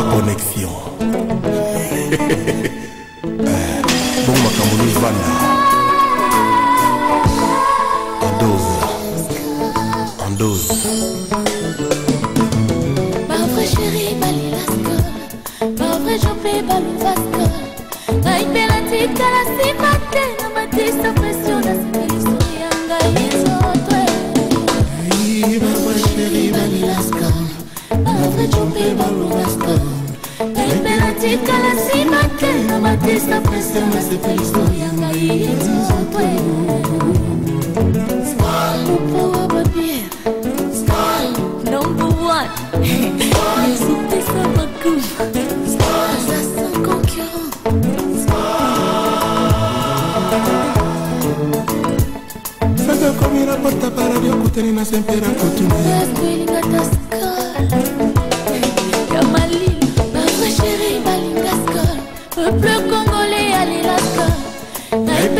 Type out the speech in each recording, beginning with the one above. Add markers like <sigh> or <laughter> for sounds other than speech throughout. trois connexions. <laughs> Eh, bon, ma camouille, va là. En dose. En dose. Ma vraie chérie, Bali Lasco. Ma vraie Jopé, Balou Vasco. Ma impératif, Kalassi, Maté. La Maté, sa pression, la Sibérie, Souriangaï, Sotoué. Oui, ma vraie chérie, Bali Lasco. Ma vraie Jopé, matesta kwesema sepehistoria ngai yetizote upowa babie number one nezipesa makuma komi rapota para lyokutani na sempera kotunaelingataskala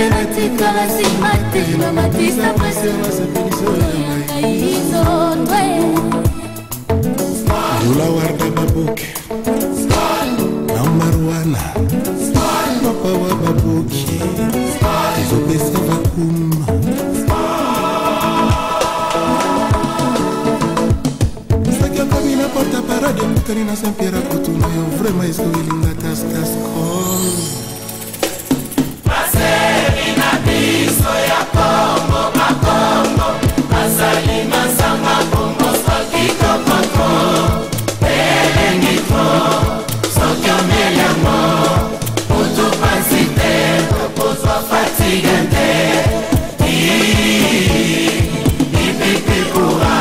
natika basimatelo matisa mwesekaizondwe lula warda babuke namaruana papa wa babuke izopesa vakuma sakiakamina porta parade mutani na sempiera kotuna yo vrema iso ilingataskascol ezali masanga kongo soki tokoko elengi to soki omeli yango kutu pasi te kozwa fatigue te ipipikura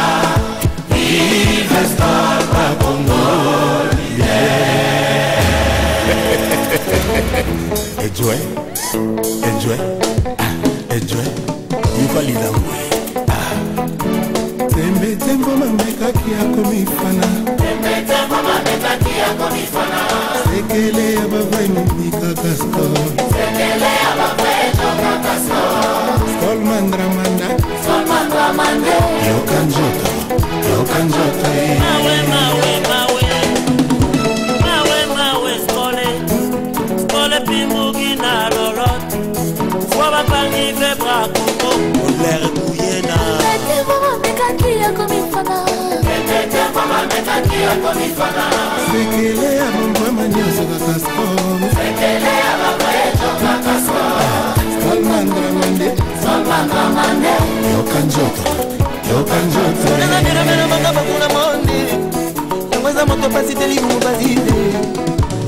ivestor bakongolide <laughs> ejwe ejwe ah, ejwe mivalilangwe tembetembo mamekaki akomifana sekele ya bavai mimika kastor sekele ya bambwama nyonso bakasposalmandramande yoka nzoto yoka nzotoenangenabenamanga bakuna monde yango eza moto pasiteli mobazide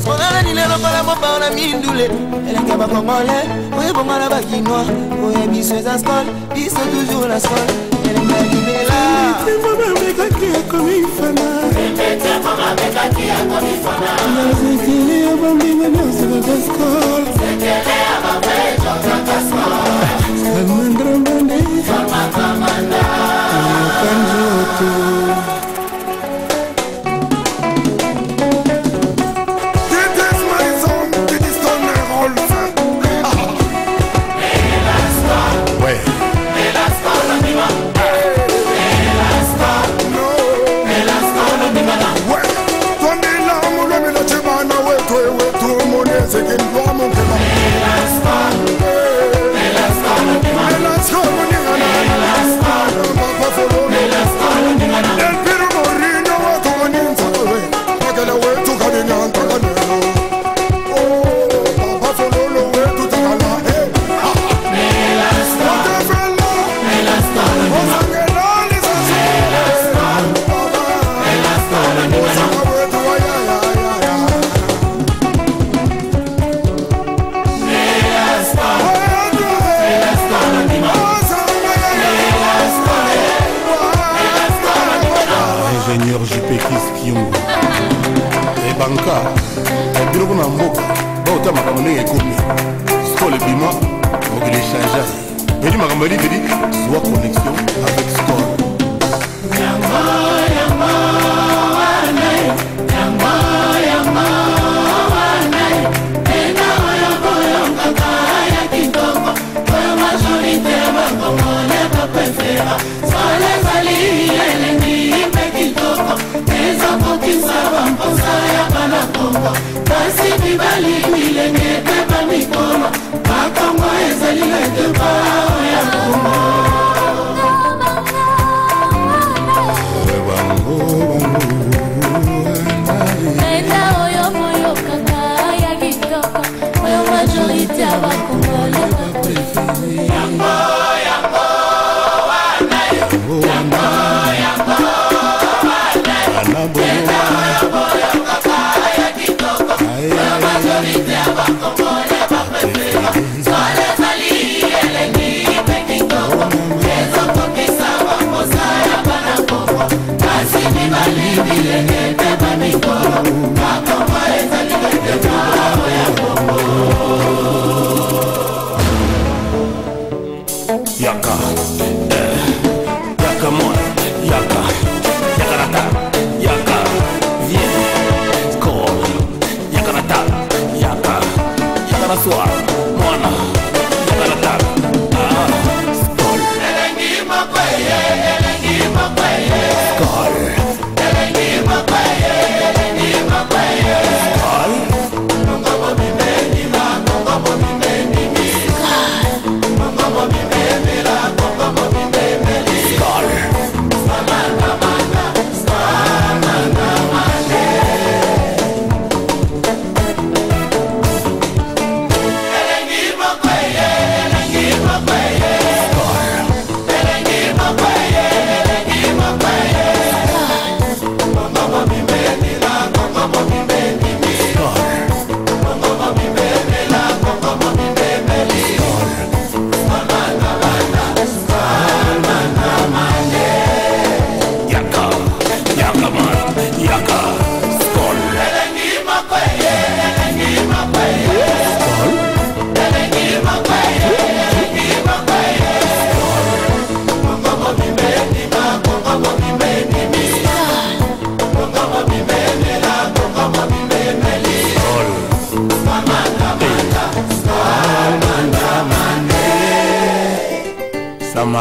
monanani lelokola mobaola mindule elenge bakongole oyebongola bakinois oya biso eza skol biso toujours la skol elenge bamekaki ekomi fana nazekeli ya bandima nyonso makambo ndenge ekomi skol ebima mokili echange yeli makambo eliveli zwa connexion avec skol Solid mikoma kasi mibali milenge keba mikoma bakongo ezali ledepa ya koma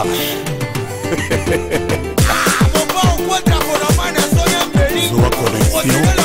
más. Su conexión.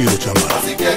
you are the mouth.